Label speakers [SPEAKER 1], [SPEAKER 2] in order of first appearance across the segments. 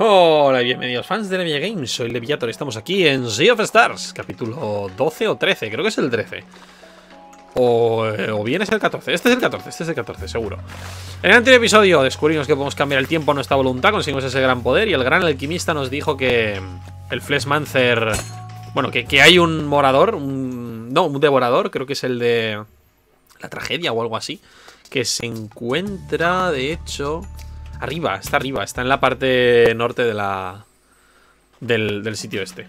[SPEAKER 1] Hola y bienvenidos fans de Nevia Games, soy Leviator y estamos aquí en Sea of Stars, capítulo 12 o 13, creo que es el 13 o, eh, o bien es el 14, este es el 14, este es el 14, seguro. En el anterior episodio descubrimos que podemos cambiar el tiempo a nuestra voluntad, conseguimos ese gran poder Y el gran alquimista nos dijo que el Fleshmancer, bueno, que, hay un morador, no, un devorador, creo que es el de la tragedia o algo así Que se encuentra, de hecho... Arriba, está arriba, está en la parte norte de la... Del, sitio este.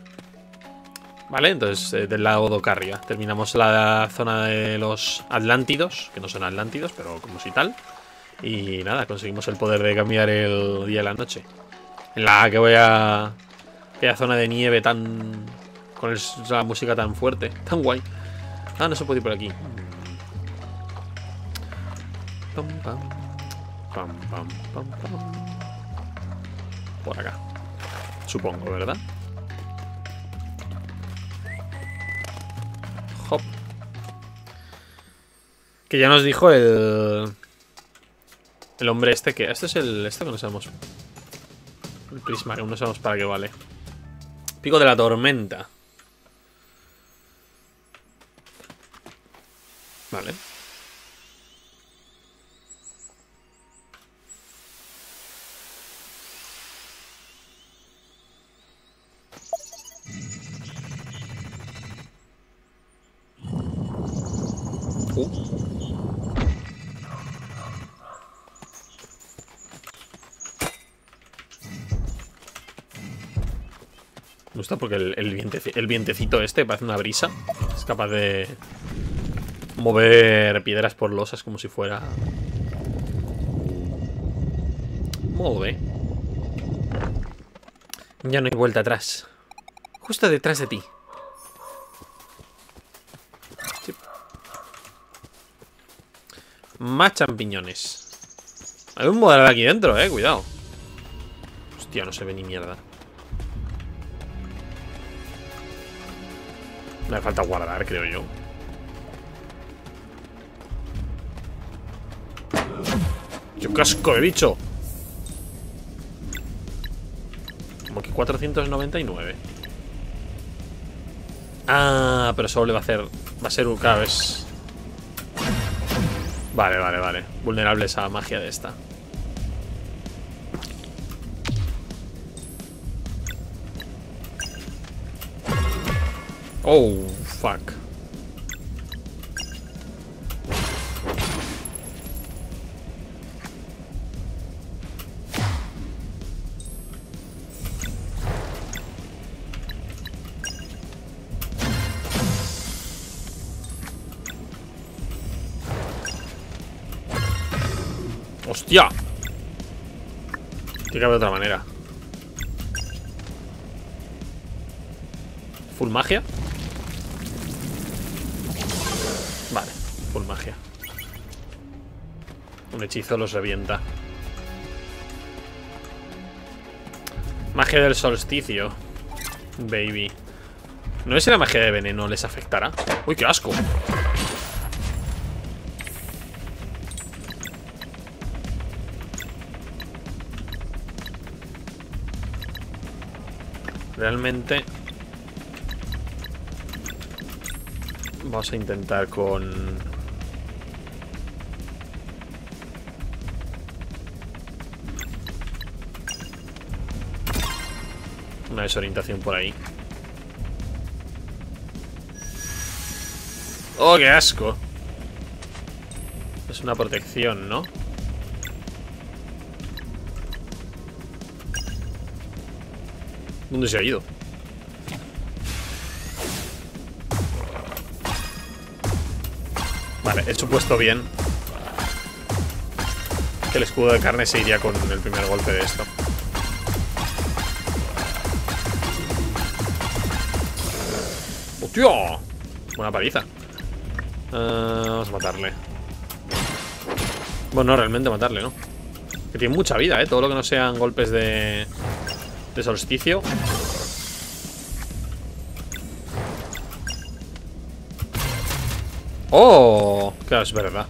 [SPEAKER 1] Vale, entonces eh, del lado de Ocarria Terminamos la zona de los Atlántidos Que no son Atlántidos, pero como si tal. Y nada, conseguimos el poder de cambiar el día y la noche. En la que voy a... Aquella zona de nieve tan... Con la música tan fuerte Tan guay. Ah, no se puede ir por aquí. Pam. Pam, pam, pam, pam. Por acá. Supongo, ¿verdad? Hop. Que ya nos dijo el... El hombre este que... Este es el... Este que no sabemos... El prisma, que no sabemos para qué vale. Pico de la tormenta. Vale. Me gusta porque el, el, vienteci- el vientecito este parece una brisa. Es capaz de mover piedras por losas como si fuera... Bé. Ya no hay vuelta atrás. Justo detrás de ti. Más champiñones. Hay un moderador aquí dentro, eh. Cuidado. Hostia, no se ve ni mierda. Me falta guardar, creo yo. ¡Qué casco de bicho! Como que 499. Ah, pero solo le va a hacer... Va a ser un vez... Vale, vale, vale. Vulnerable esa magia de esta. Oh, fuck. Haber otra manera. ¿Full magia? Vale, full magia. Un hechizo los revienta. Magia del solsticio. Baby. No si la magia de veneno les afectará. Uy, qué asco. Realmente Vamos a intentar con... Una desorientación por ahí. ¡Oh, qué asco! Es una protección, ¿no? ¿Dónde se ha ido? Vale, he supuesto bien que el escudo de carne se iría con el primer golpe de esto. ¡Hostia! Buena paliza. Eh, vamos a matarle. Bueno, no, realmente matarle, ¿no? Que tiene mucha vida, ¿eh? Todo lo que no sean golpes de... De solsticio. ¡Oh! Claro, es verdad.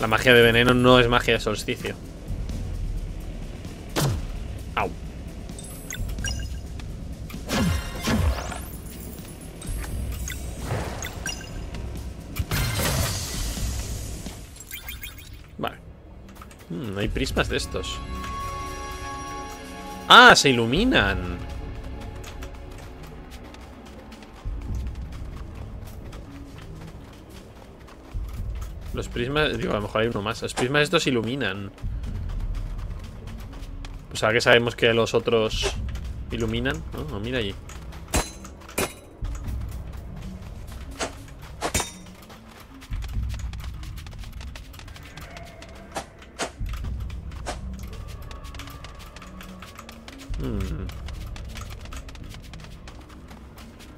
[SPEAKER 1] La magia de veneno no es magia de solsticio. Au. Vale. Mm, hay prismas de estos. ¡Ah! Se iluminan. Los prismas... Digo, a lo mejor hay uno más. Los prismas estos iluminan. O sea, que sabemos que los otros iluminan. Oh, mira allí. Hmm.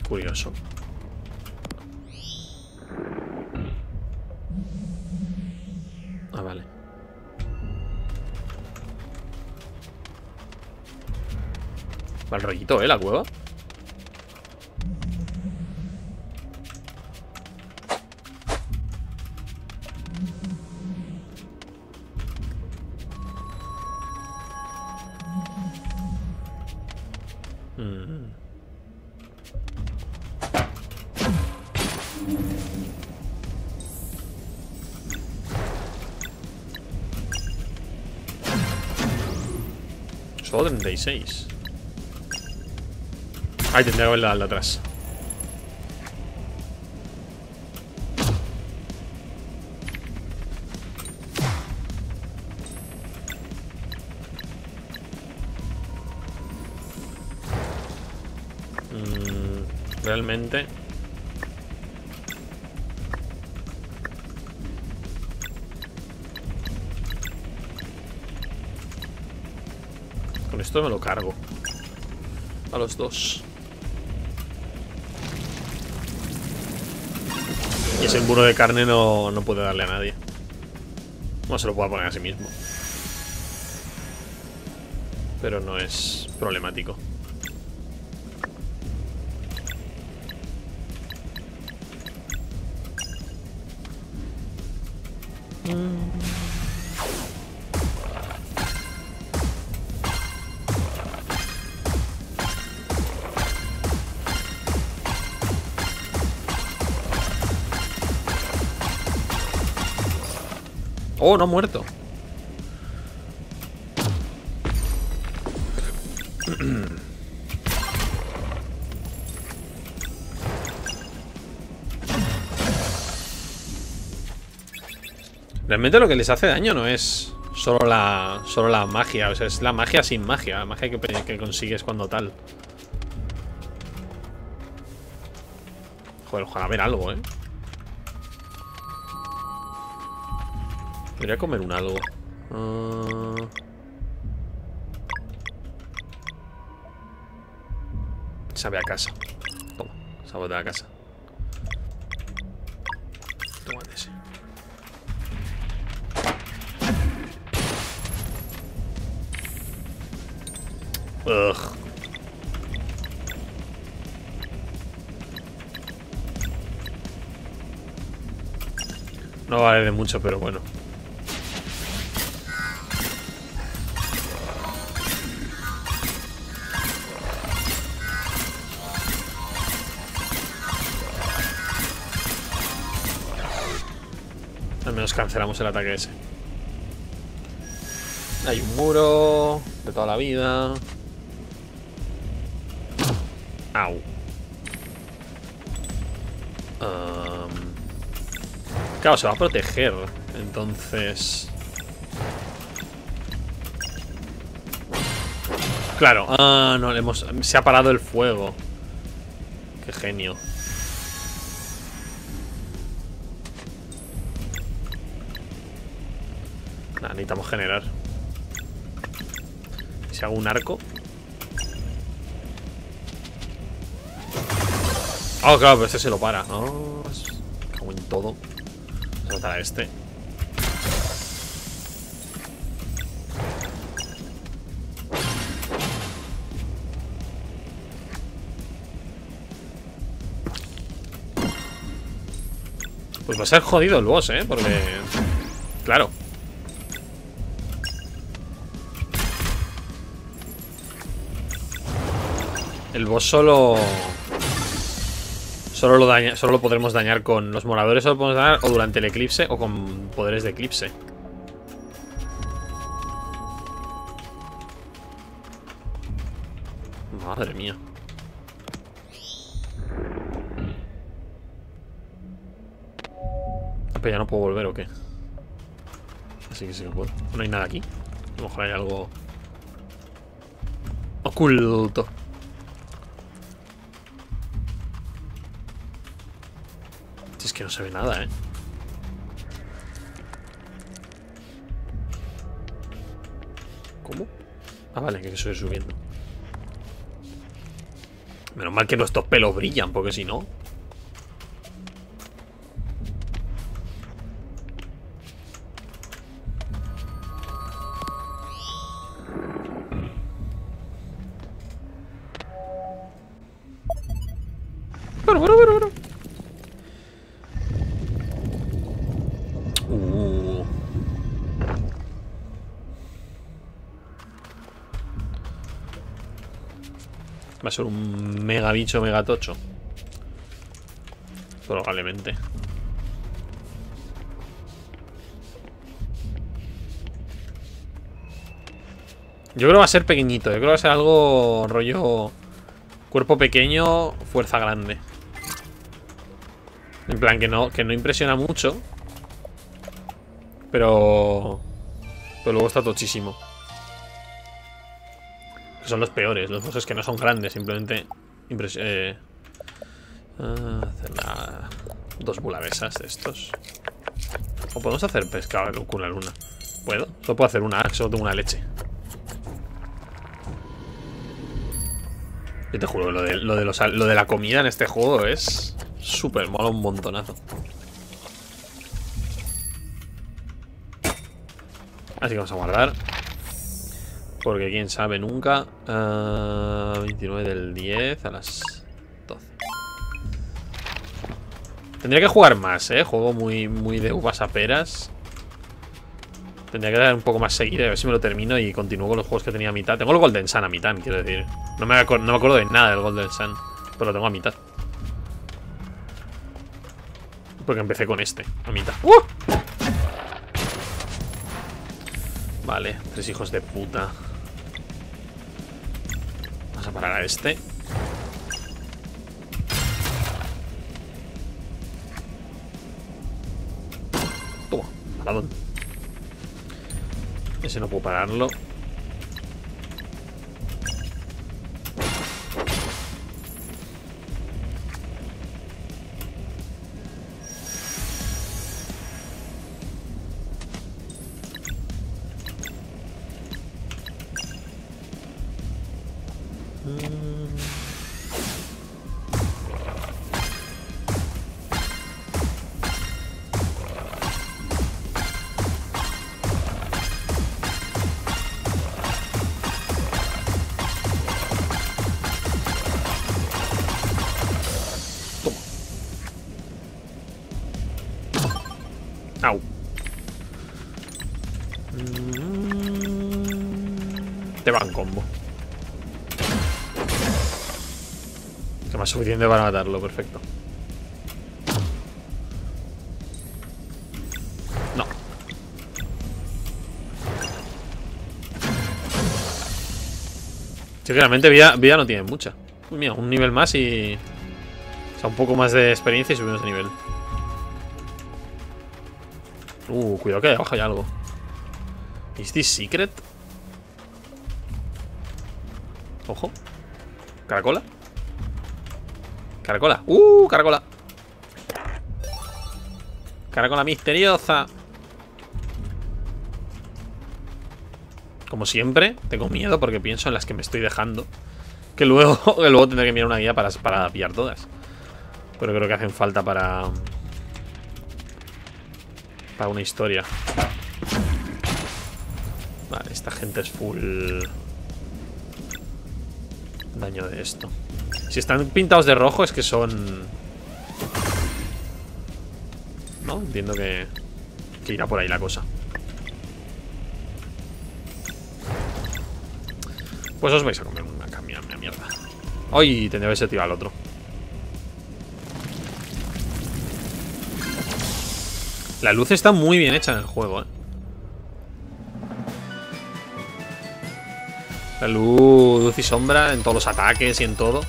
[SPEAKER 1] Curioso. Ah, vale. Va el rollito, ¿eh? La cueva. 36. Ay, tendría que de atrás. Mm, realmente esto me lo cargo. A los dos. Y ese muro de carne no, no puede darle a nadie. No se lo puede poner a sí mismo. Pero no es problemático Oh, no ha muerto. Realmente lo que les hace daño no es solo la, solo la magia, o sea, es la magia sin magia, la magia que, que consigues cuando tal. Joder, ojalá ver algo, ¿eh? Podría comer un algo. Uh... Sabe a casa. Toma, sabe de la casa. Ugh. No vale de mucho, pero bueno. Cancelamos el ataque ese. Hay un muro de toda la vida. Au. claro, se va a proteger. Entonces... Claro. Ah, no, hemos, se ha parado el fuego. Qué genio. Necesitamos generar. Si hago un arco. Oh, claro, pero este se lo para. Oh, cago en todo. Vamos a este. Pues va a ser jodido el boss, ¿eh? Porque... Claro El boss solo... Solo lo, daña, solo lo podremos dañar con los moradores, solo lo podemos dañar o durante el eclipse o con poderes de eclipse. Madre mía. Ah, Pero ya no puedo volver o qué. Así que sí que puedo. No hay nada aquí. A lo mejor hay algo oculto. Es que no se ve nada, ¿eh? ¿Cómo? Ah, vale, que estoy subiendo. Menos mal que nuestros pelos brillan, porque si no... ser un mega bicho, mega tocho. Probablemente. Yo creo que va a ser pequeñito. Yo creo que va a ser algo rollo... Cuerpo pequeño, fuerza grande. En plan, que no, que no impresiona mucho. Pero... Pero luego está tochísimo. Son los peores. Los bosses que no son grandes, simplemente... Eh, ah, hacer la... Dos bulavesas de estos. O podemos hacer pescado con la luna. ¿Puedo? Solo puedo hacer una, solo tengo una leche. Yo te juro, lo de, lo de, lo de la comida en este juego es súper mola un montonazo. Así que vamos a guardar. Porque quién sabe nunca. Uh, 29 del 10 a las 12. Tendría que jugar más, ¿eh? Juego muy, muy de uvas a peras. Tendría que dar un poco más seguido, a ver si me lo termino y continúo con los juegos que tenía a mitad. Tengo el Golden Sun a mitad, quiero decir. No me, no me acuerdo de nada del Golden Sun, pero lo tengo a mitad. Porque empecé con este, a mitad. ¡Uh! Vale, tres hijos de puta. Vamos a parar a este. Toma, paradón. Ese no puedo pararlo. Te va en combo. Suficiente para matarlo, perfecto. No. Sí, realmente vida, vida no tiene mucha. Mira, un nivel más y... O sea, un poco más de experiencia y subimos de nivel. Uh, cuidado que abajo hay algo. ¿Is this secret? Ojo. ¿Caracola? ¿Caracola? ¡Uh! ¡Caracola! ¡Caracola misteriosa! Como siempre, tengo miedo porque pienso en las que me estoy dejando. Que luego, luego tendré que mirar una guía para, para pillar todas. Pero creo que hacen falta para una historia. Vale, esta gente es full daño de esto. Si están pintados de rojo es que son... ¿No? Entiendo que, que irá por ahí la cosa. Pues os vais a comer una, una mierda. Ay, tendría que haberse tirado al otro. La luz está muy bien hecha en el juego, eh. La luz, luz y sombra en todos los ataques y en todo.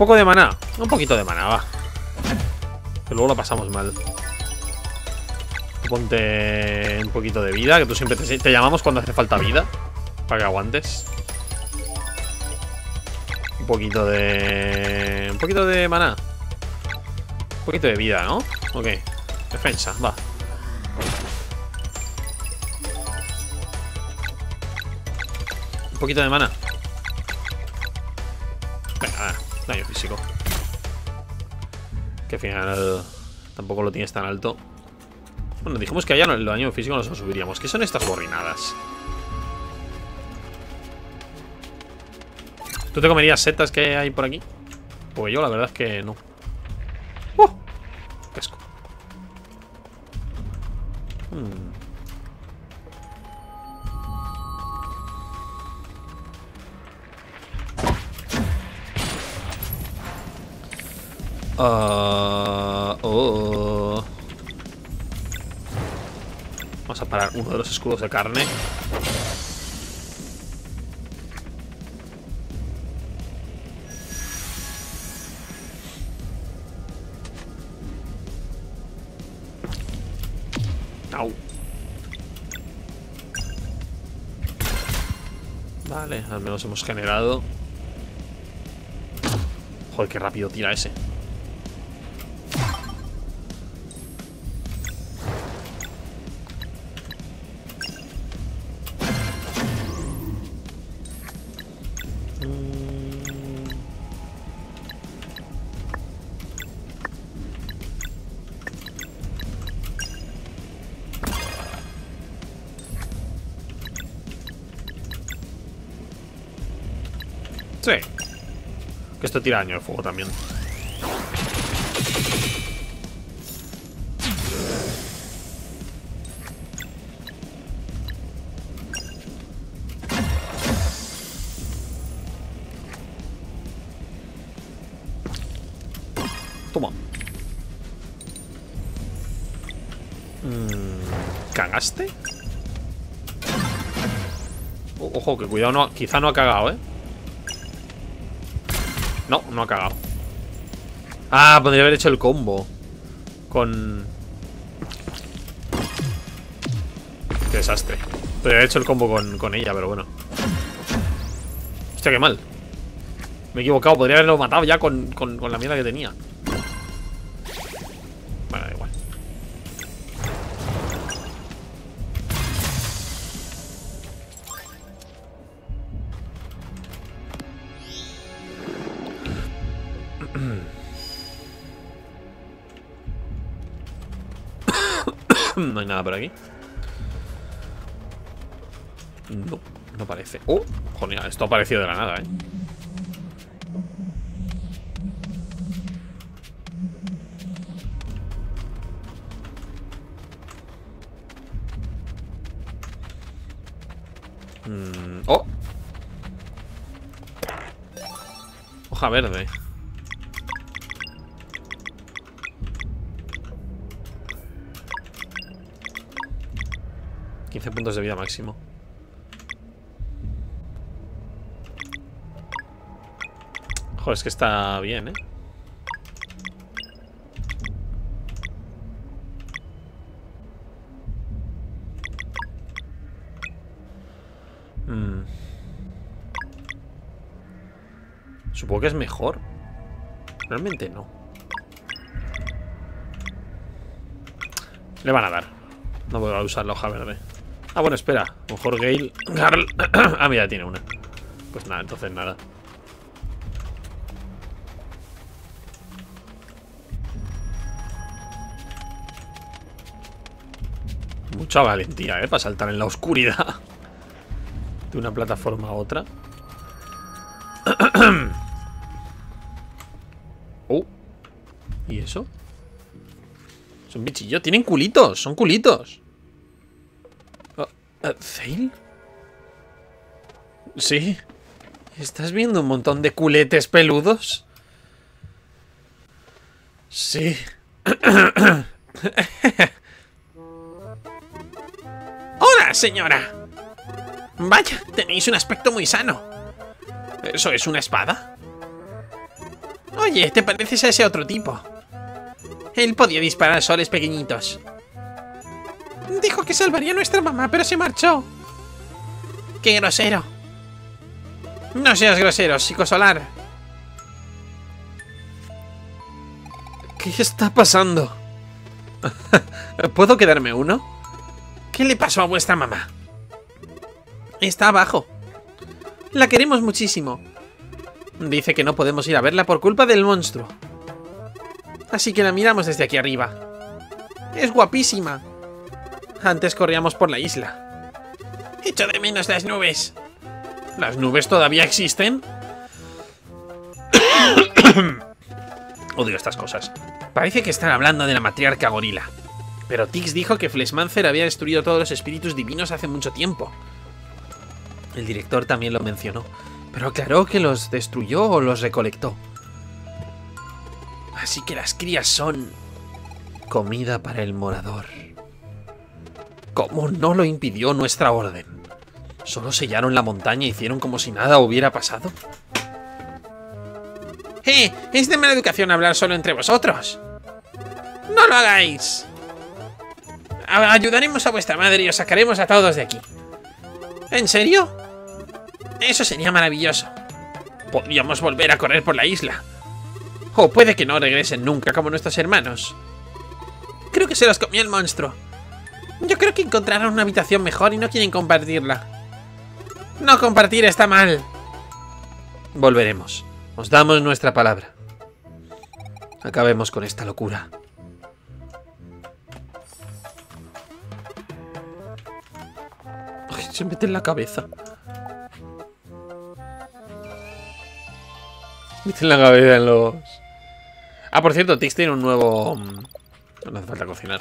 [SPEAKER 1] Un poco de maná. Un poquito de maná, va. Que luego lo pasamos mal. Ponte un poquito de vida, que tú siempre te, te llamamos cuando hace falta vida. Para que aguantes. Un poquito de... Un poquito de maná. Un poquito de vida, ¿no? Ok. Defensa, va. Un poquito de mana. Daño físico. Que al final tampoco lo tienes tan alto. Bueno, dijimos que allá el daño físico nos lo subiríamos. ¿Qué son estas borrinadas? ¿Tú te comerías setas que hay por aquí? Pues yo la verdad es que no. ¡Uh! ¡Qué asco! Hmm. Uh, oh. Vamos a parar uno de los escudos de carne. Au. Vale, al menos hemos generado. Joder, qué rápido tira ese. Sí. Que esto tira daño de fuego también. ¿Cagaste? O- Ojo, que cuidado, no, quizá no ha cagado, ¿eh? No, no ha cagado. Ah, podría haber hecho el combo. Con... Qué desastre. Podría haber hecho el combo con, con ella, pero bueno. Hostia, qué mal. Me he equivocado. Podría haberlo matado ya con, con, con la mierda que tenía. Por aquí. No, no parece. ¡Oh! Joder, esto ha aparecido de la nada, ¿eh? Mm, ¡Oh! Hoja verde. Quince puntos de vida máximo. Joder, es que está bien, ¿eh? Mm. Supongo que es mejor. Realmente no. Le van a dar. No voy a usar la hoja verde. Ah, bueno, espera. Mejor Gale... Garl... ah, mira, tiene una. Pues nada, entonces nada. Mucha valentía, ¿eh? Para saltar en la oscuridad. De una plataforma a otra. oh. ¿Y eso? Son bichillos. Tienen culitos. Son culitos. Sí. ¿Estás viendo un montón de culetes peludos? Sí.
[SPEAKER 2] ¡Hola, señora! Vaya, tenéis un aspecto muy sano. ¿Eso es una espada? Oye, te pareces a ese otro tipo. Él podía disparar soles pequeñitos. Dijo que salvaría a nuestra mamá, pero se marchó. ¡Qué grosero! No seas grosero, psicosolar.
[SPEAKER 1] ¿Qué está pasando? ¿Puedo quedarme uno?
[SPEAKER 2] ¿Qué le pasó a vuestra mamá? Está abajo. La queremos muchísimo. Dice que no podemos ir a verla por culpa del monstruo. Así que la miramos desde aquí arriba. Es guapísima. Antes corríamos por la isla. Echo de menos las nubes.
[SPEAKER 1] ¿Las nubes todavía existen? Odio estas cosas.
[SPEAKER 2] Parece que están hablando de la matriarca gorila. Pero Tix dijo que Flesmancer había destruido todos los espíritus divinos hace mucho tiempo.
[SPEAKER 1] El director también lo mencionó, pero aclaró que los destruyó o los recolectó.
[SPEAKER 2] Así que las crías son...
[SPEAKER 1] Comida para el morador. ¿Cómo no lo impidió nuestra orden? ¿Solo sellaron la montaña y hicieron como si nada hubiera pasado?
[SPEAKER 2] ¡Eh! Es de mala educación hablar solo entre vosotros. ¡No lo hagáis! Ayudaremos a vuestra madre y os sacaremos a todos de aquí. ¿En serio? Eso sería maravilloso. Podríamos volver a correr por la isla. O puede que no regresen nunca como nuestros hermanos. Creo que se los comió el monstruo. Yo creo que encontrarán una habitación mejor y no quieren compartirla. No compartir está mal.
[SPEAKER 1] Volveremos. Os damos nuestra palabra. Acabemos con esta locura. Ay, se mete en la cabeza. Mete en la cabeza en los... Ah, por cierto, Tix tiene un nuevo... Mm, no hace falta cocinar.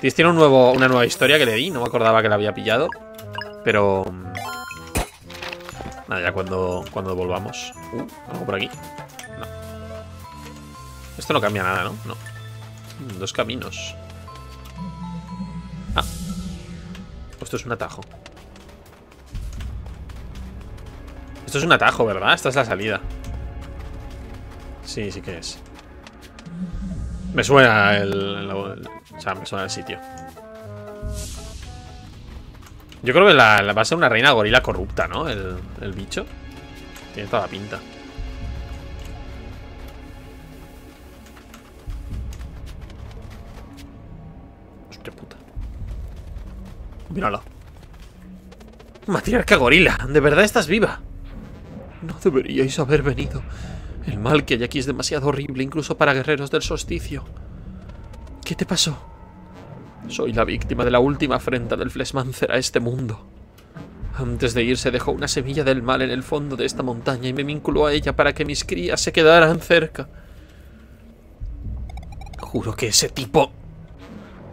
[SPEAKER 1] Tix tiene un nuevo, una nueva historia que le di. No me acordaba que la había pillado. Pero... Mm, nada, ya cuando, cuando volvamos. Uh, algo por aquí. No. Esto no cambia nada, ¿no? No. Dos caminos. Ah. Esto es un atajo. Esto es un atajo, ¿verdad? Esta es la salida. Sí, sí que es. Me suena el, o sea, me suena el sitio. Yo creo que la, va a ser una reina gorila corrupta, ¿no? El, el bicho. Tiene toda la pinta. Hostia puta. Mírala. Matriarca gorila, ¿de verdad estás viva? No deberíais haber venido. El mal que hay aquí es demasiado horrible, incluso para guerreros del solsticio. ¿Qué te pasó? Soy la víctima de la última afrenta del Flesmancer a este mundo. Antes de irse dejó una semilla del mal en el fondo de esta montaña y me vinculó a ella para que mis crías se quedaran cerca. Juro que ese tipo...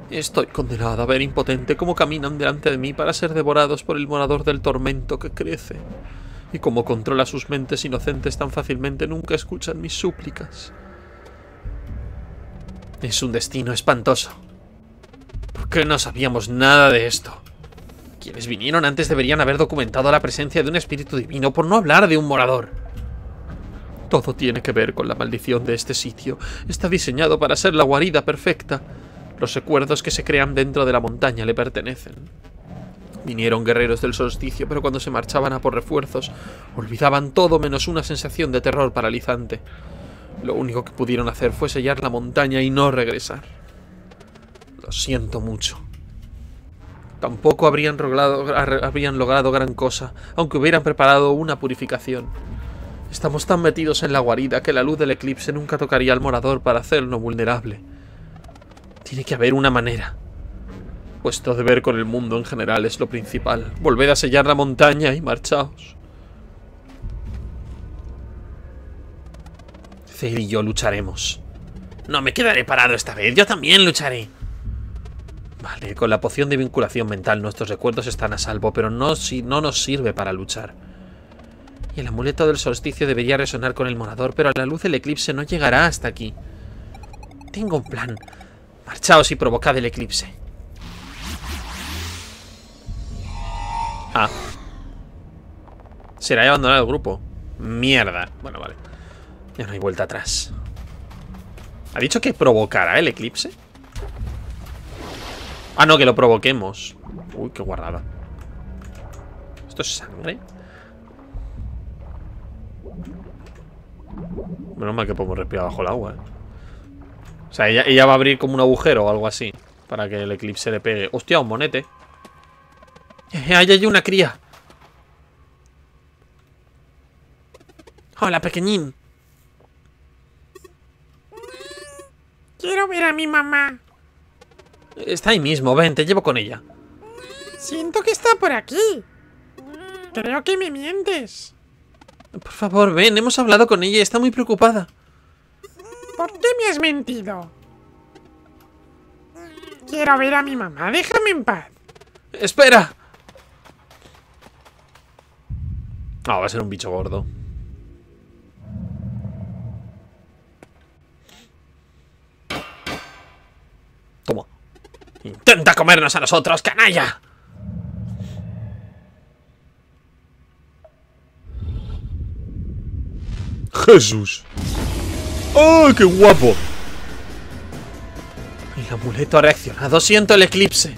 [SPEAKER 1] Estoy condenada a ver impotente cómo caminan delante de mí para ser devorados por el morador del tormento que crece. Y como controla sus mentes inocentes tan fácilmente nunca escuchan mis súplicas. Es un destino espantoso. ¿Por qué no sabíamos nada de esto? Quienes vinieron antes deberían haber documentado la presencia de un espíritu divino, por no hablar de un morador. Todo tiene que ver con la maldición de este sitio. Está diseñado para ser la guarida perfecta. Los recuerdos que se crean dentro de la montaña le pertenecen. Vinieron guerreros del solsticio, pero cuando se marchaban a por refuerzos, olvidaban todo menos una sensación de terror paralizante. Lo único que pudieron hacer fue sellar la montaña y no regresar. Lo siento mucho. Tampoco habrían logrado, habrían logrado gran cosa, aunque hubieran preparado una purificación. Estamos tan metidos en la guarida que la luz del eclipse nunca tocaría al morador para hacerlo vulnerable. Tiene que haber una manera. Vuestro deber con el mundo en general es lo principal. Volved a sellar la montaña y marchaos. Cel y yo lucharemos.
[SPEAKER 2] No me quedaré parado esta vez, yo también lucharé.
[SPEAKER 1] Vale, con la poción de vinculación mental nuestros recuerdos están a salvo, pero no, si, no nos sirve para luchar. Y el amuleto del solsticio debería resonar con el morador, pero a la luz del eclipse no llegará hasta aquí. Tengo un plan. Marchaos y provocad el eclipse. Ah. Será abandonar el grupo. Mierda. Bueno, vale. Ya no hay vuelta atrás. ¿Ha dicho que provocará el eclipse? Ah, no, que lo provoquemos. Uy, qué guardada. ¿Esto es sangre? Menos mal que podemos respirar bajo el agua, ¿eh? O sea, ella, ella, va a abrir como un agujero o algo así. Para que el eclipse le pegue. ¡Hostia, un monete! ¡Eh, ¡Ahí hay una cría! Hola, pequeñín.
[SPEAKER 3] Quiero ver a mi mamá.
[SPEAKER 1] Está ahí mismo, ven, te llevo con ella.
[SPEAKER 3] Siento que está por aquí. Creo que me mientes.
[SPEAKER 1] Por favor, ven, hemos hablado con ella y está muy preocupada.
[SPEAKER 3] ¿Por qué me has mentido? Quiero ver a mi mamá, déjame en paz.
[SPEAKER 1] ¡Espera! Ah, va a ser un bicho gordo. Toma. Intenta comernos a nosotros, canalla. Jesús. ¡Oh, qué guapo! El amuleto ha reaccionado. Siento el eclipse.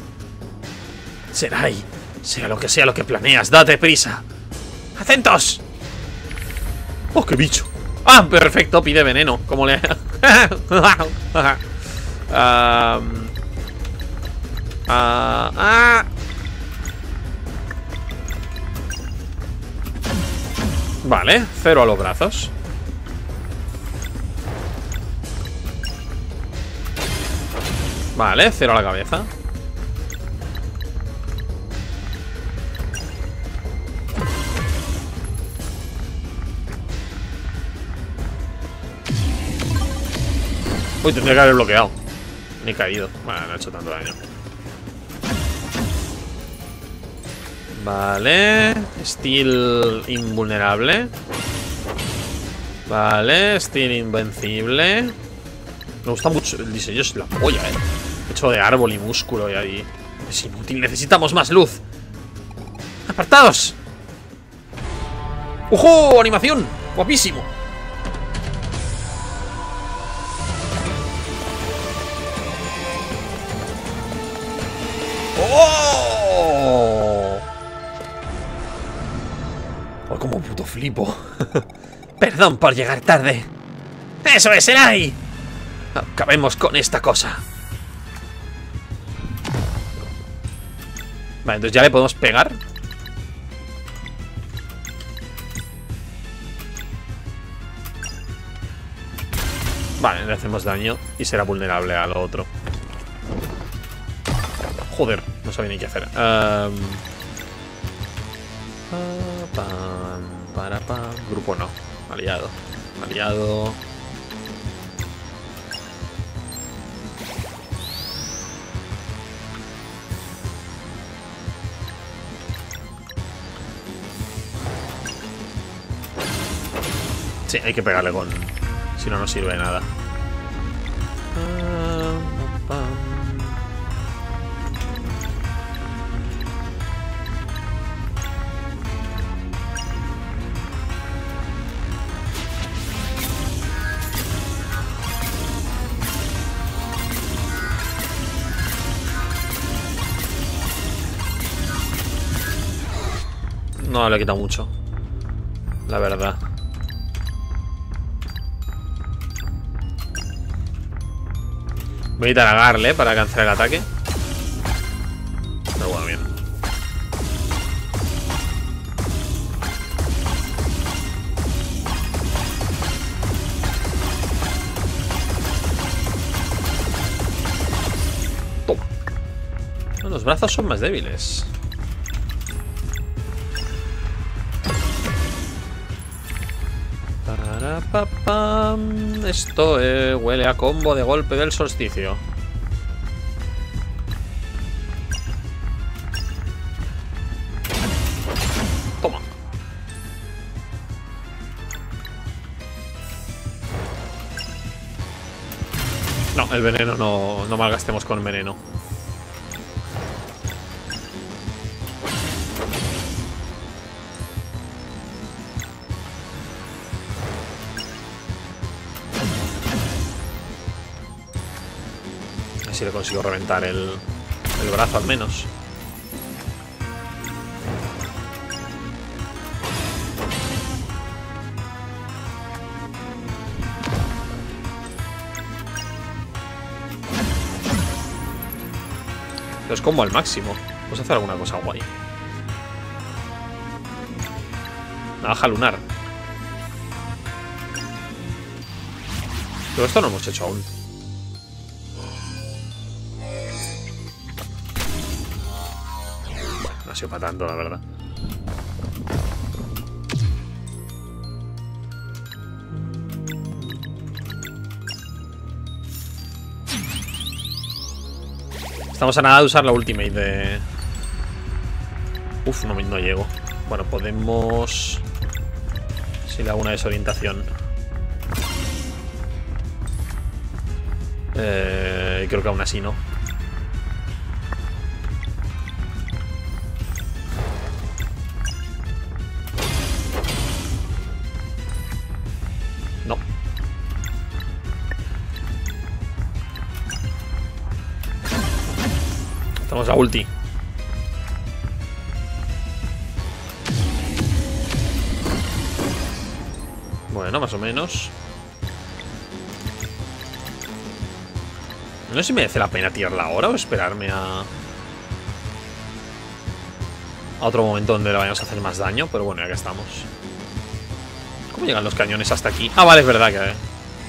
[SPEAKER 1] Será ahí. Sea lo que sea lo que planeas, date prisa. ¡Atentos! ¡Oh, qué bicho! ¡Ah, perfecto! Pide veneno. Como le... um... ah, ah. Vale, cero a los brazos. Vale, cero a la cabeza. Uy, tendría que haber bloqueado. Ni caído. Bueno, no ha hecho tanto daño. Vale. Steel invulnerable. Vale. Steel invencible. Me gusta mucho. El diseño es la polla, eh. Hecho de árbol y músculo y ahí. Es inútil. Necesitamos más luz. ¡Apartados! ¡Ojo! ¡Animación! ¡Guapísimo! Perdón por llegar tarde. ¡Eso es, Elai! Acabemos con esta cosa. Vale, entonces ya le podemos pegar. Vale, le hacemos daño y será vulnerable a lo otro. Joder, no sabía ni qué hacer. Um... Para, para, Grupo no. Aliado. Aliado. Sí, hay que pegarle con... Si no, no sirve de nada. No le quita mucho. La verdad. Voy a quitar a Garle para cancelar el ataque. Pero bueno, bien. Los brazos son más débiles. Eh, huele a combo de golpe del solsticio. Toma. No, el veneno no, no malgastemos con veneno. Así le consigo reventar el, brazo al menos. es como al máximo. Vamos a hacer alguna cosa guay. Navaja lunar. Pero esto no hemos hecho aún. Para tanto, la verdad. Estamos a nada de usar la ultimate de... Uf, no, no llego. Bueno, podemos... Si le hago una desorientación. Eh, creo que aún así. No. Ulti. Bueno, más o menos. No sé si merece la pena tirarla ahora o esperarme a... A otro momento donde le vayamos a hacer más daño, pero bueno, ya que estamos. ¿Cómo llegan los cañones hasta aquí? Ah, vale, es verdad que...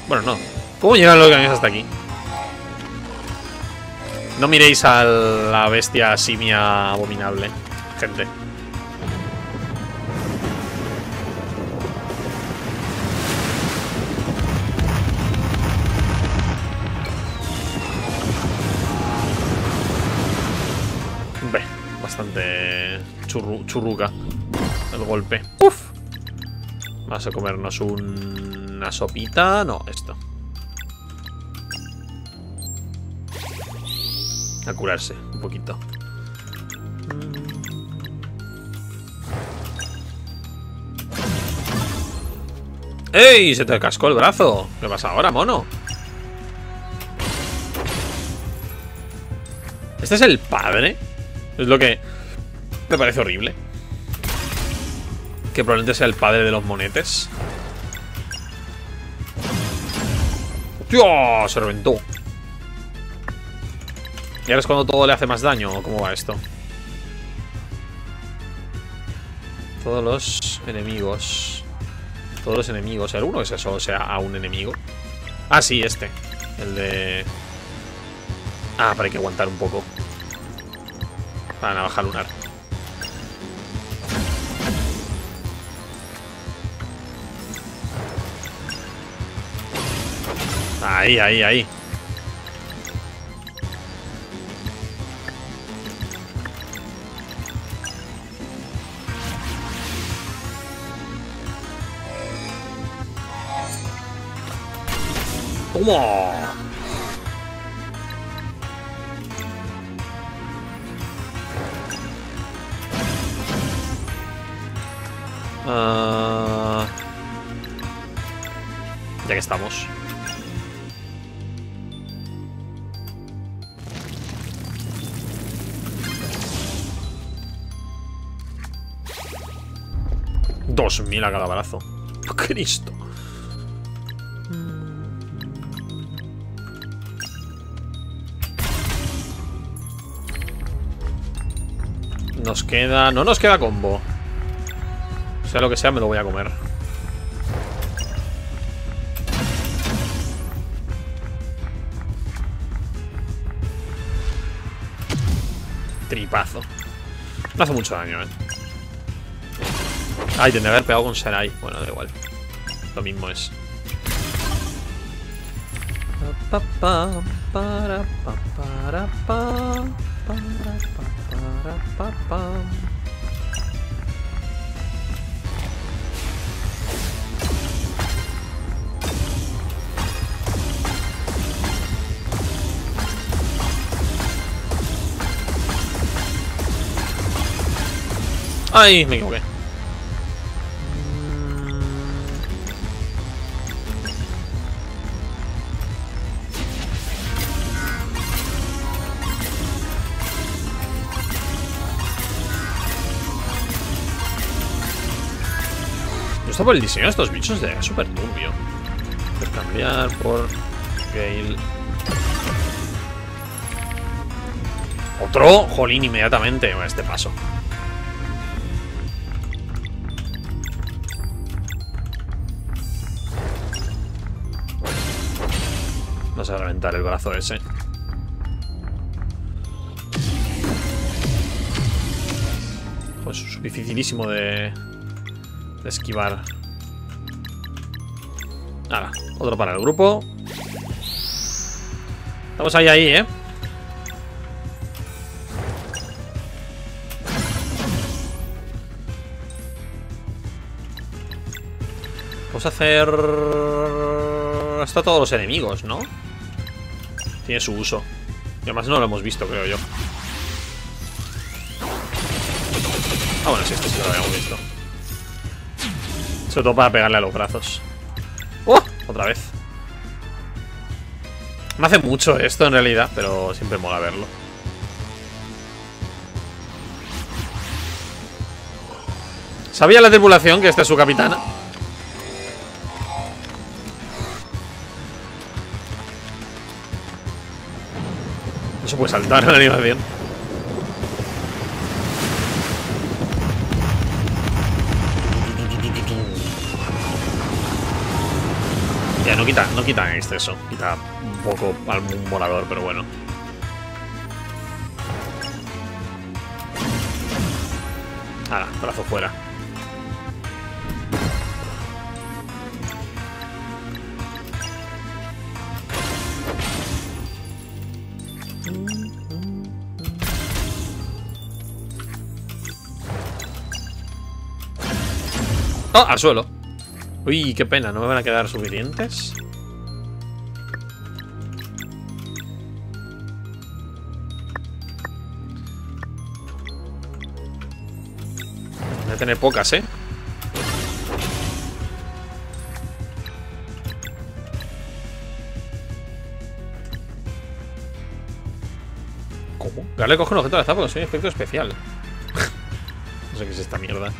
[SPEAKER 1] Bueno, no. ¿Cómo llegan los cañones hasta aquí? No miréis a la bestia simia abominable, gente. Ve, bastante churru churruca el golpe. ¡Uf! Vamos a comernos un... una sopita. No, esto. A curarse un poquito. ¡Ey! Se te cascó el brazo. ¿Qué pasa ahora, mono? ¿Este es el padre? Es lo que me parece horrible. Que probablemente sea el padre de los monetes. ¡Hostia! Se reventó. ¿Y ahora es cuando todo le hace más daño? ¿O cómo va esto? Todos los enemigos. Todos los enemigos. ¿El uno es eso? O sea, a un enemigo. Ah, sí, este. El de... Ah, pero hay que aguantar un poco. Para navaja lunar. Ahí, ahí, ahí. ¡Toma! Ah, ya que estamos. Dos mil a cada brazo. Cristo. Nos queda... No nos queda combo. Sea lo que sea, me lo voy a comer. Tripazo. No hace mucho daño, eh. Ay, tendría que haber pegado con Sarai. Bueno, da igual. Lo mismo es. Ay, me equivoqué. Por el diseño de estos bichos de súper turbio. Cambiar por Gale. Otro, jolín, inmediatamente. Este paso. Vamos a reventar el brazo ese. Pues es dificilísimo de esquivar. Nada, otro para el grupo. Estamos ahí, ahí, ¿eh? Vamos a hacer... Hasta todos los enemigos, ¿no? Tiene su uso. Y además no lo hemos visto, creo yo. Ah, bueno, sí, este sí lo habíamos visto. Sobre todo para pegarle a los brazos. ¡Oh! Otra vez. Me hace mucho esto en realidad, pero siempre mola verlo. ¿Sabía la tripulación que esta es su capitana? No se puede saltar en la animación. No quita, no quita en exceso. Quita un poco al morador, pero bueno. Ahora, brazo fuera. ¡Oh! Al suelo. Uy, qué pena, ¿no me van a quedar suficientes? Voy a tener pocas, ¿eh? ¿Cómo? Darle coge un objeto al porque soy un efecto especial. no sé qué es esta mierda.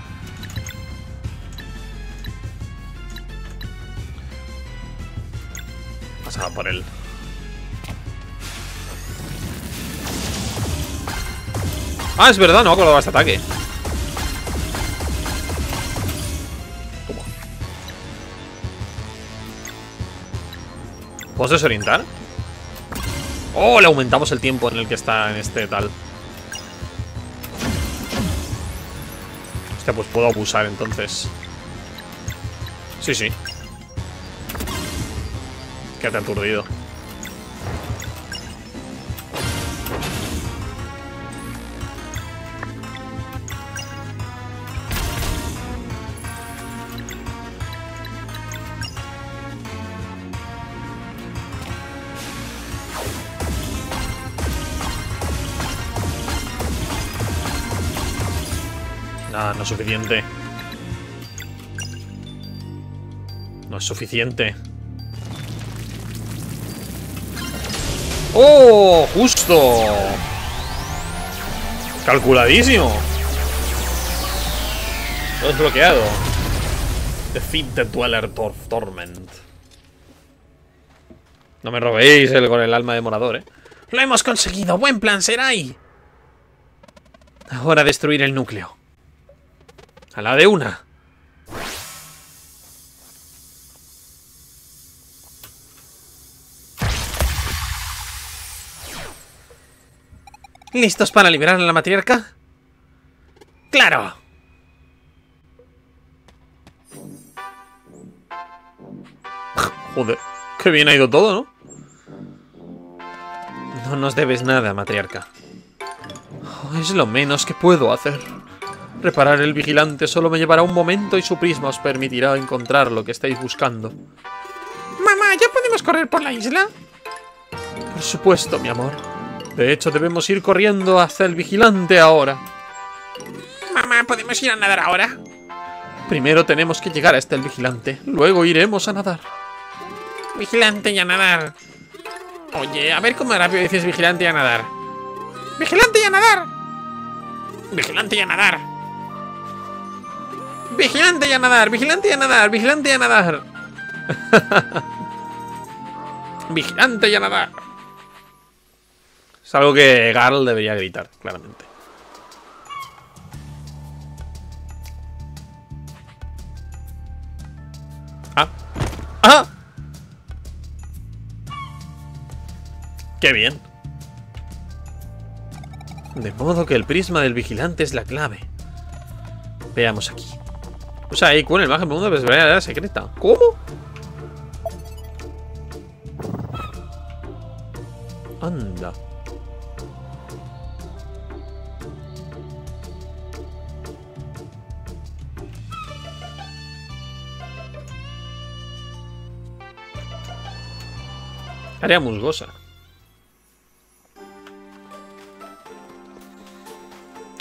[SPEAKER 1] Por él. Ah, es verdad, no acordaba este ataque. Toma. ¿Puedo desorientar? Oh, le aumentamos el tiempo en el que está en este tal. Hostia, pues puedo abusar entonces. Sí, sí. Quédate aturdido. No es suficiente. No es suficiente. ¡Oh! ¡Justo! Calculadísimo. Lo desbloqueado. Defeat the Dweller Tor Torment. No me robéis el con el alma de morador, ¿eh?
[SPEAKER 2] ¡Lo hemos conseguido! ¡Buen plan, Serai!
[SPEAKER 1] Ahora destruir el núcleo. A la de una.
[SPEAKER 2] ¿Listos para liberar a la matriarca? ¡Claro!
[SPEAKER 1] Joder, qué bien ha ido todo, ¿no?
[SPEAKER 2] No nos debes nada, matriarca.
[SPEAKER 1] Es lo menos que puedo hacer. Reparar el vigilante solo me llevará un momento y su prisma os permitirá encontrar lo que estáis buscando.
[SPEAKER 3] Mamá, ¿ya podemos correr por la isla?
[SPEAKER 1] Por supuesto, mi amor. De hecho, debemos ir corriendo hacia el vigilante ahora.
[SPEAKER 3] Mamá,
[SPEAKER 2] ¿podemos ir a nadar ahora?
[SPEAKER 1] Primero tenemos que llegar hasta el vigilante. Luego iremos a nadar.
[SPEAKER 2] Vigilante y a nadar. Oye, a ver cómo rápido dices vigilante y a nadar. ¡Vigilante y a nadar! ¡Vigilante y a nadar!
[SPEAKER 1] ¡Vigilante y a nadar! ¡Vigilante y a nadar! ¡Vigilante y a nadar! ¡Vigilante y a nadar! Es algo que Garl debería gritar, claramente. ¡Ah! ¡Ah! ¡Qué bien! De modo que el prisma del vigilante es la clave. Veamos aquí. O sea, ahí con el imagen mundo pues la secreta. ¿Cómo? Anda. Área musgosa.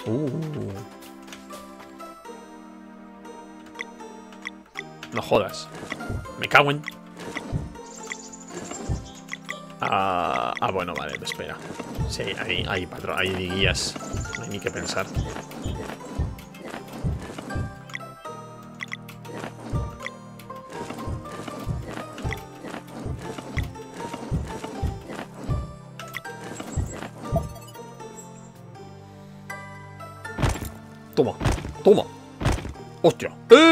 [SPEAKER 1] Uh. No jodas. Me cago en... Ah, ah bueno, vale, espera. Sí, ahí, ahí, patrón, ahí guías. No hay ni que pensar.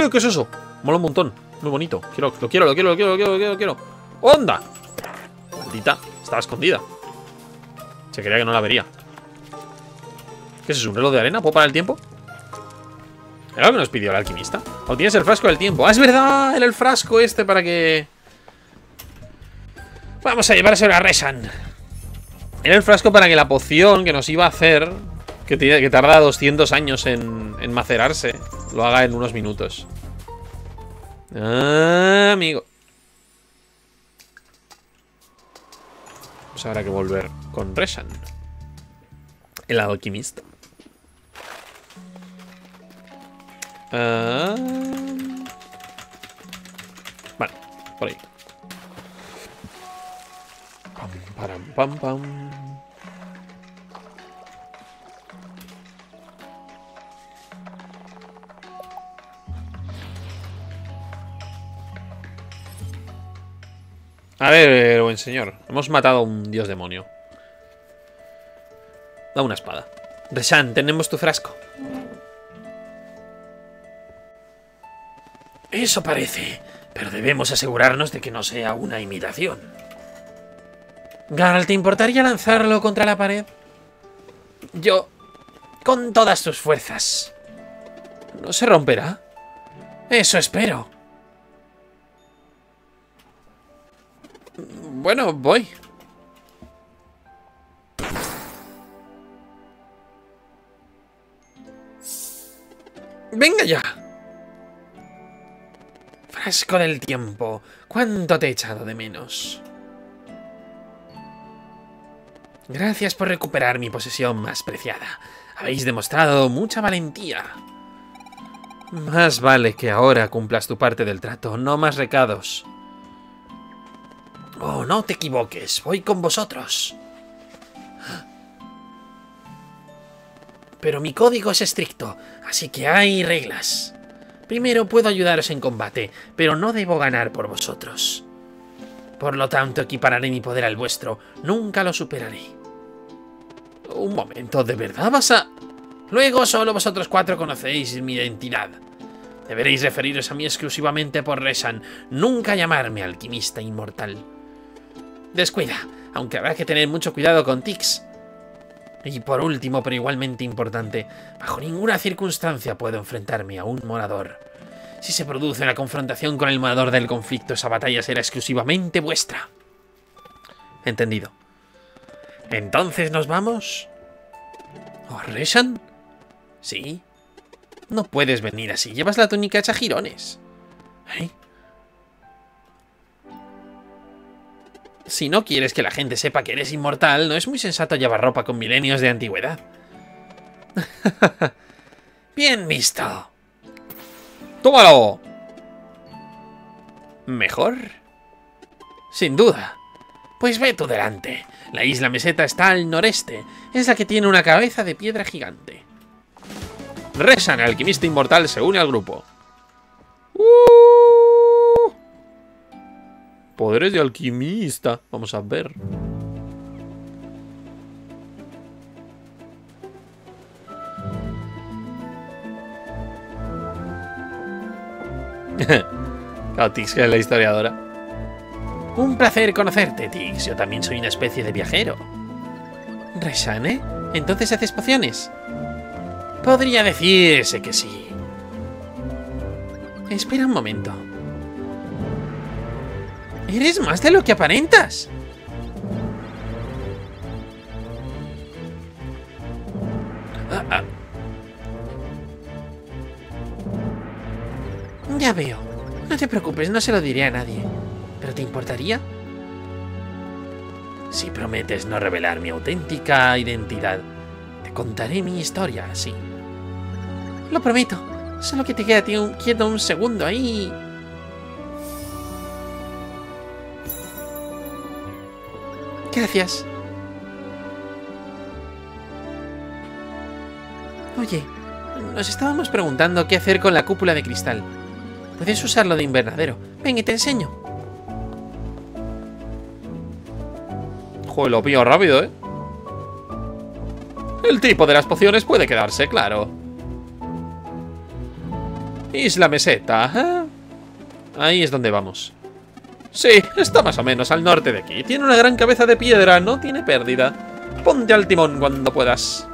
[SPEAKER 1] ¿Qué es eso? Mola un montón. Muy bonito. Quiero, lo quiero, lo quiero, lo quiero, lo quiero, lo quiero, lo quiero. ¡Onda! Maldita. Estaba escondida. Se creía que no la vería. ¿Qué es eso? ¿Un reloj de arena? ¿Puedo parar el tiempo? ¿Era lo que nos pidió el alquimista? ¿O tienes el frasco del tiempo? ¡Ah, es verdad! Era el frasco este para que... Vamos a llevárselo a Reshan. Era el frasco para que la poción que nos iba a hacer que, que tarda 200 años en, macerarse. Lo haga en unos minutos. Ah, amigo. Pues habrá que volver con Reshan. El alquimista. Ah. Vale, por ahí. Pam, param, pam, pam. A ver, buen señor. Hemos matado a un dios demonio. Da una espada. Reshan, tenemos tu frasco.
[SPEAKER 2] Eso parece, pero debemos asegurarnos de que no sea una imitación.
[SPEAKER 3] Garl, ¿te importaría lanzarlo contra la pared?
[SPEAKER 2] Yo... Con todas tus fuerzas.
[SPEAKER 3] ¿No se romperá?
[SPEAKER 2] Eso espero.
[SPEAKER 3] Bueno, voy. Venga ya. Frasco del tiempo. ¿Cuánto te he echado de menos? Gracias por recuperar mi posesión más preciada. Habéis demostrado mucha valentía. Más vale que ahora cumplas tu parte del trato, no más recados.
[SPEAKER 2] Oh, no te equivoques, voy con vosotros. Pero mi código es estricto, así que hay reglas. Primero puedo ayudaros en combate, pero no debo ganar por vosotros. Por lo tanto, equipararé mi poder al vuestro. Nunca lo superaré.
[SPEAKER 3] Un momento, ¿de verdad vas a...?
[SPEAKER 2] Luego solo vosotros cuatro conocéis mi identidad. Deberéis referiros a mí exclusivamente por Reshan, nunca llamarme alquimista inmortal. Descuida, aunque habrá que tener mucho cuidado con Tix. Y por último, pero igualmente importante, bajo ninguna circunstancia puedo enfrentarme a un morador. Si se produce una confrontación con el morador del conflicto, esa batalla será exclusivamente vuestra.
[SPEAKER 3] Entendido.
[SPEAKER 2] ¿Entonces nos vamos?
[SPEAKER 3] ¿O Reshan?
[SPEAKER 2] Sí.
[SPEAKER 3] No puedes venir así, llevas la túnica hecha girones.
[SPEAKER 2] ¿Eh?
[SPEAKER 3] Si no quieres que la gente sepa que eres inmortal, no es muy sensato llevar ropa con milenios de antigüedad.
[SPEAKER 2] Bien visto.
[SPEAKER 1] ¡Tómalo!
[SPEAKER 2] ¿Mejor? Sin duda. Pues ve tú delante. La isla meseta está al noreste. Es la que tiene una cabeza de piedra gigante.
[SPEAKER 1] Resan, alquimista inmortal, se une al grupo. Poderes de alquimista. Vamos a ver. claro, Tix, que es la historiadora.
[SPEAKER 2] Un placer conocerte, Tix. Yo también soy una especie de viajero. ¿Resane? ¿Entonces haces pociones? Podría decirse que sí. Espera un momento. Eres más de lo que aparentas. Ah, ah. Ya veo. No te preocupes, no se lo diré a nadie. ¿Pero te importaría? Si prometes no revelar mi auténtica identidad, te contaré mi historia, sí. Lo prometo. Solo que te queda un, quieto un segundo ahí. Gracias. Oye, nos estábamos preguntando qué hacer con la cúpula de cristal. Puedes usarlo de invernadero. Ven y te enseño.
[SPEAKER 1] Joder, lo pillo rápido, ¿eh? El tipo de las pociones puede quedarse claro. Isla Meseta, ¿eh? Ahí es donde vamos. Sí, está más o menos al norte de aquí. Tiene una gran cabeza de piedra, no tiene pérdida. Ponte al timón cuando puedas.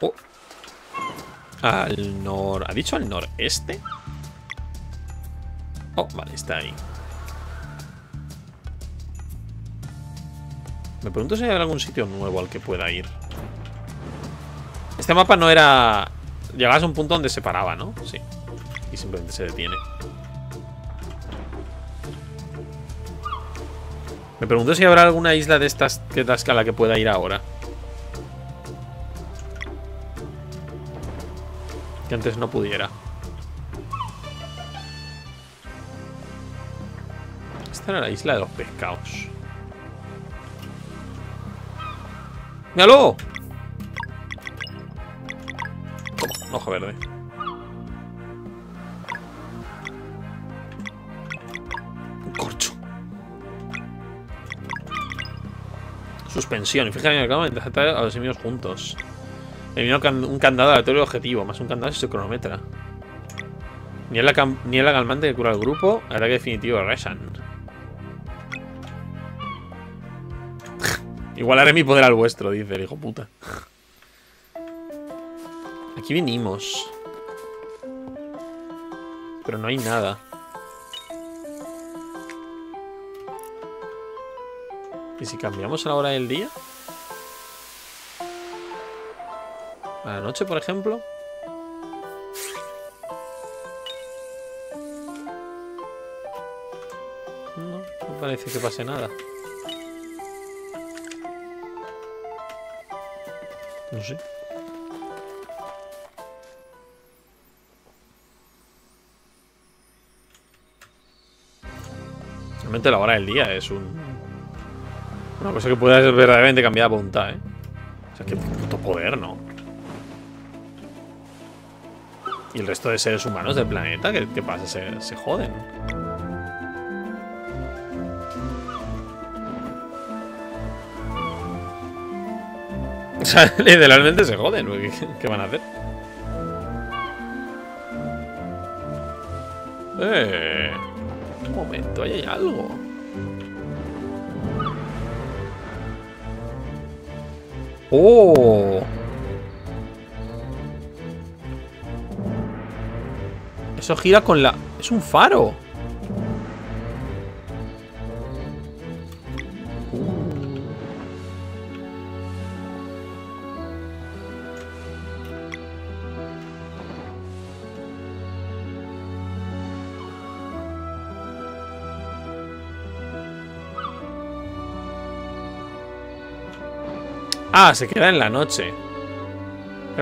[SPEAKER 1] Oh. Al nor... ¿Ha dicho al noreste? Oh, vale, está ahí. Me pregunto si hay algún sitio nuevo al que pueda ir. Este mapa no era... Llegabas a un punto donde se paraba, ¿no? Sí. Y simplemente se detiene. Me pregunto si habrá alguna isla de estas que a que pueda ir ahora. Que antes no pudiera. Esta era la isla de los pescados. ¡Míralo! Toma, hoja verde. Un corcho. Suspensión. En el campo de a los enemigos juntos. Eliminó un candado aleatorio objetivo, más un candado si se cronometra. Ni el, ni que cura al grupo, ataque definitivo de Resan. Igual haré mi poder al vuestro, dice el hijo puta. Aquí vinimos. Pero no hay nada. ¿Y si cambiamos la hora del día? A la noche, por ejemplo. No, no parece que pase nada. No sé. La hora del día es un... Una cosa que puede verdaderamente cambiada a voluntad, ¿eh? O sea, qué puto poder, ¿no? ¿Y el resto de seres humanos del planeta? ¿Qué, qué pasa? Se, joden. O sea, literalmente se joden. ¿Qué, van a hacer? Eh, un momento, ahí hay algo. ¡Oh! Eso gira con la... Es un faro. Ah, se queda en la noche.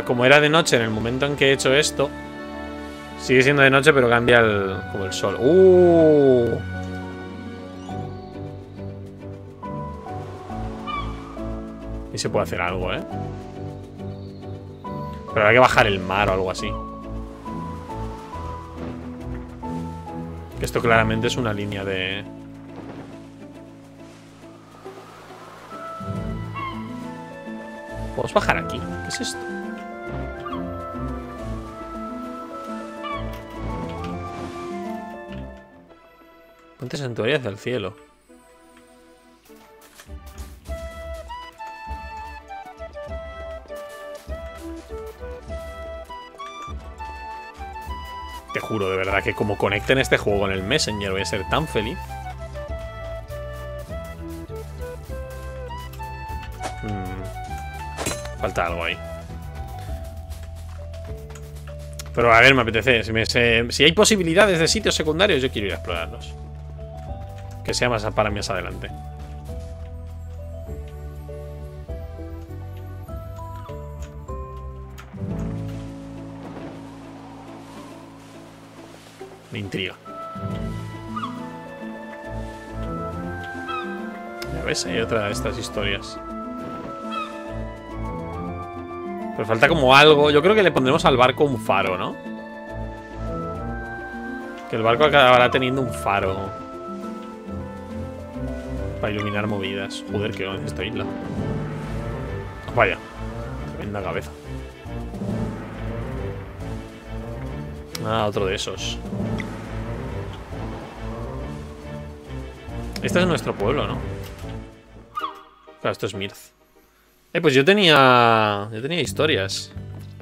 [SPEAKER 1] Como era de noche en el momento en que he hecho esto, sigue siendo de noche, pero cambia el, como el sol. ¡Uh! Y se puede hacer algo, ¿eh? Pero hay que bajar el mar o algo así. Esto claramente es una línea de... ¿Podemos bajar aquí? ¿Qué es esto? Ponte santuario hacia el cielo. Te juro, de verdad, que como conecten este juego con el Messenger voy a ser tan feliz. Algo ahí. Pero a ver, me apetece. Si, si hay posibilidades de sitios secundarios, yo quiero ir a explorarlos. Que sea más para mí más adelante. Me intriga. Ya ves, hay otra de estas historias. Pero falta como algo. Yo creo que le pondremos al barco un faro, ¿no? Que el barco acabará teniendo un faro. Para iluminar movidas. Joder, que en esta isla. Vaya. Tremenda cabeza. Ah, otro de esos. Este es nuestro pueblo, ¿no? Claro, esto es Mirth. Eh, pues yo tenía... Yo tenía historias.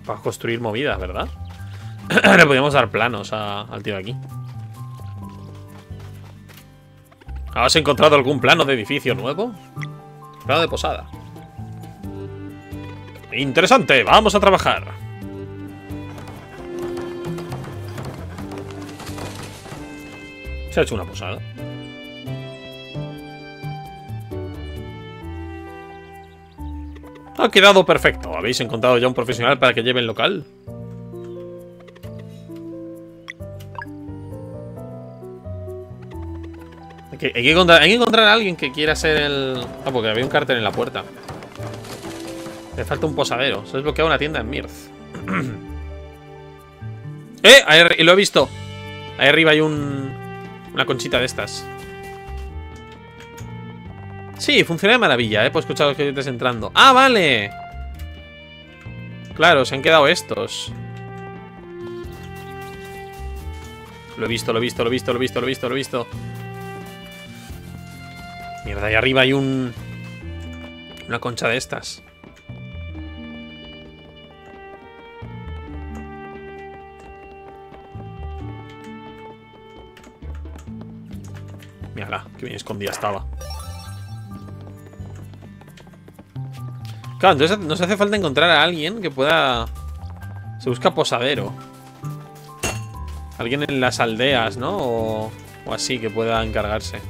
[SPEAKER 1] Para construir movidas, ¿verdad? Le podíamos dar planos al tío de aquí. ¿Has encontrado algún plano de edificio nuevo? Plano de posada. Interesante, vamos a trabajar. Se ha hecho una posada. Ha quedado perfecto. ¿Habéis encontrado ya un profesional para que lleve el local? Hay que, encontrar, a alguien que quiera ser el... Ah, porque había un cartel en la puerta. Le falta un posadero. Se ha desbloqueado una tienda en Mirth. ¡Eh! Ahí, lo he visto. Ahí arriba hay un... Una conchita de estas. Sí, funciona de maravilla, ¿eh? Puedo escuchar los clientes entrando. ¡Ah, vale! Claro, se han quedado estos. Lo he visto, lo he visto, lo he visto, lo he visto, lo he visto, lo he visto. Mierda, ahí arriba hay un... Una concha de estas. Mírala, que bien escondida estaba. Claro, entonces nos hace falta encontrar a alguien que pueda... Se busca posadero. Alguien en las aldeas, ¿no? O, así, que pueda encargarse.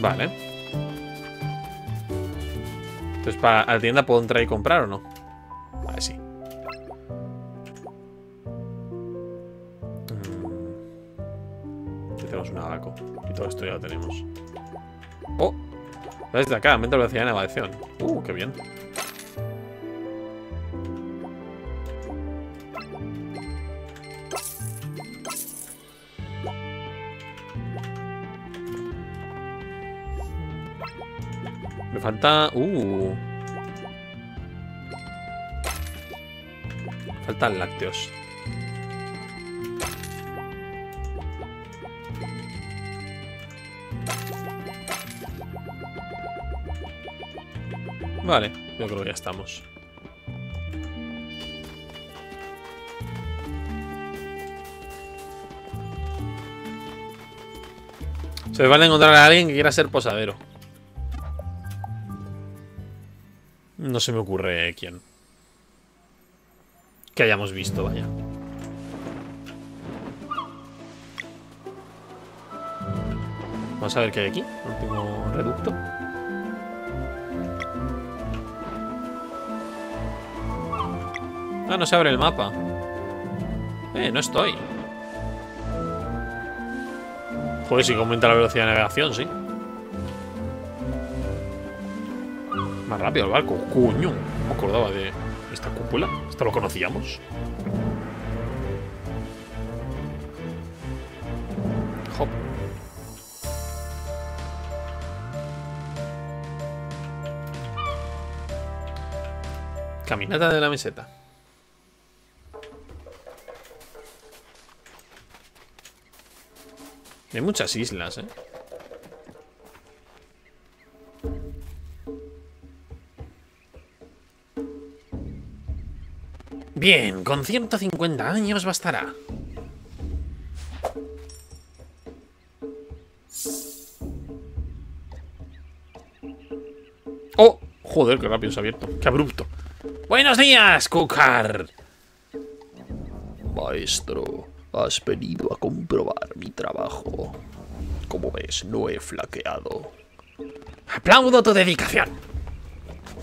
[SPEAKER 1] Vale. Entonces, ¿para la tienda puedo entrar y comprar o no? Y todo esto ya lo tenemos. ¡Oh! Desde acá, aumenta la velocidad de navegación. ¡Uh, qué bien! Me falta... ¡Uh! Faltan lácteos. Vale, yo creo que ya estamos. Se van a encontrar a alguien que quiera ser posadero. No se me ocurre quién. Que hayamos visto, vaya. Vamos a ver qué hay aquí. Último reducto. Ah, no se abre el mapa. Eh, no estoy. Joder, sí que aumenta la velocidad de navegación, sí. Más rápido el barco. Coño, no me acordaba de esta cúpula. Esto lo conocíamos. Hop. Caminata de la meseta. Hay muchas islas, ¿eh? Bien, con 150 años bastará. ¡Oh! Joder, qué rápido se ha abierto. ¡Qué abrupto! ¡Buenos días, Kukar!
[SPEAKER 4] Maestro, has venido a comprobar mi trabajo. Como ves, no he flaqueado.
[SPEAKER 2] Aplaudo tu dedicación.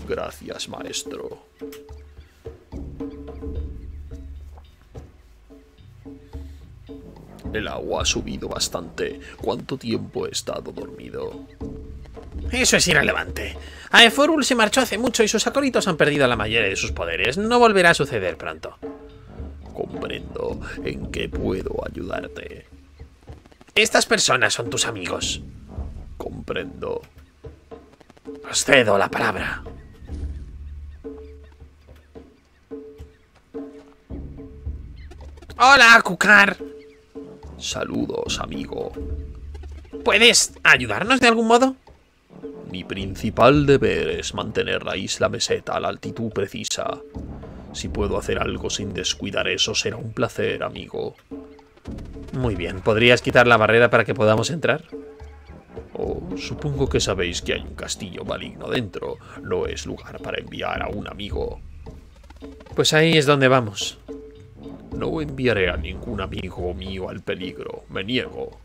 [SPEAKER 4] Gracias, maestro. El agua ha subido bastante. ¿Cuánto tiempo he estado dormido?
[SPEAKER 2] Eso es irrelevante. Aeforul se marchó hace mucho y sus acólitos han perdido la mayoría de sus poderes. No volverá a suceder pronto.
[SPEAKER 4] Comprendo. ¿En qué puedo ayudarte?
[SPEAKER 2] Estas personas son tus amigos.
[SPEAKER 4] Comprendo.
[SPEAKER 2] Os cedo la palabra. Hola, Kukar.
[SPEAKER 4] Saludos, amigo.
[SPEAKER 2] ¿Puedes ayudarnos de algún modo?
[SPEAKER 4] Mi principal deber es mantener la isla meseta a la altitud precisa. Si puedo hacer algo sin descuidar eso, será un placer, amigo.
[SPEAKER 1] Muy bien, ¿podrías quitar la barrera para que podamos entrar?
[SPEAKER 4] Oh, supongo que sabéis que hay un castillo maligno dentro. No es lugar para enviar a un amigo.
[SPEAKER 1] Pues ahí es donde vamos.
[SPEAKER 4] No enviaré a ningún amigo mío al peligro. Me niego.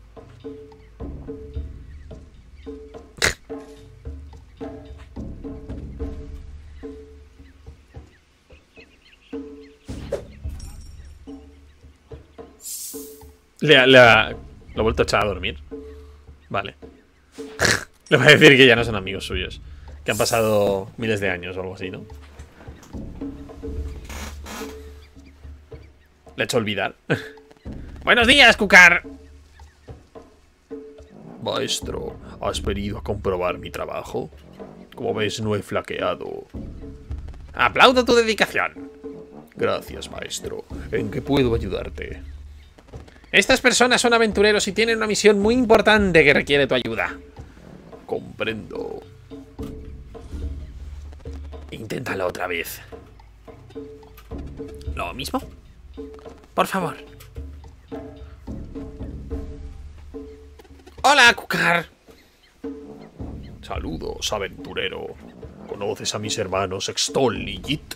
[SPEAKER 1] Le, ha- le ha- lo he vuelto a echar a dormir. Vale. le voy a decir que ya no son amigos suyos. Que han pasado miles de años o algo así, ¿no? Le he hecho olvidar.
[SPEAKER 2] Buenos días, Kukar.
[SPEAKER 4] Maestro, ¿has venido a comprobar mi trabajo? Como ves, no he flaqueado.
[SPEAKER 2] Aplaudo tu dedicación.
[SPEAKER 4] Gracias, maestro. ¿En qué puedo ayudarte?
[SPEAKER 2] Estas personas son aventureros y tienen una misión muy importante que requiere tu ayuda.
[SPEAKER 4] Comprendo.
[SPEAKER 2] Inténtalo otra vez. ¿Lo mismo? Por favor. Hola, Kukar.
[SPEAKER 4] Saludos, aventurero. ¿Conoces a mis hermanos Extol y Yit?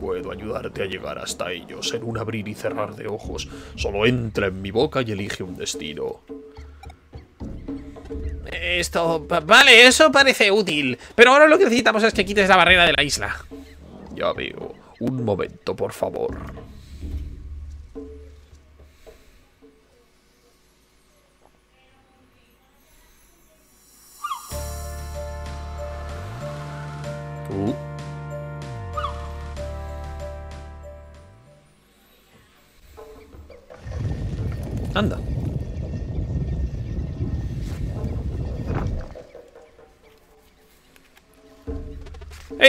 [SPEAKER 4] Puedo ayudarte a llegar hasta ellos en un abrir y cerrar de ojos. Solo entra en mi boca y elige un destino.
[SPEAKER 2] Esto... va- Vale, eso parece útil. Pero ahora lo que necesitamos es que quites la barrera de la isla.
[SPEAKER 4] Ya veo. Un momento, por favor.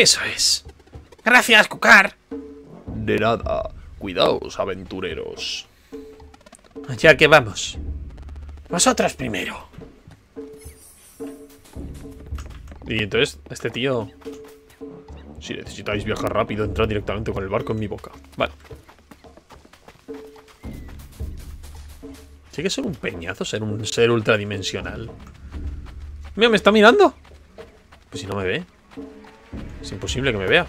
[SPEAKER 2] Eso es. Gracias, Kukar.
[SPEAKER 4] De nada. Cuidaos, aventureros.
[SPEAKER 1] Ya que vamos.
[SPEAKER 2] Vosotros primero.
[SPEAKER 1] Y entonces, este tío...
[SPEAKER 4] Si necesitáis viajar rápido, entrad directamente con el barco en mi boca.
[SPEAKER 1] Vale. Tiene que ser un peñazo ser un ser ultradimensional. Mira, me está mirando. Pues si no me ve. Es imposible que me vea.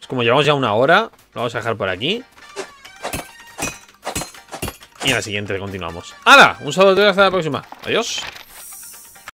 [SPEAKER 1] Es como llevamos ya una hora. Lo vamos a dejar por aquí. Y en la siguiente continuamos. ¡Hala! Un saludo y hasta la próxima. Adiós.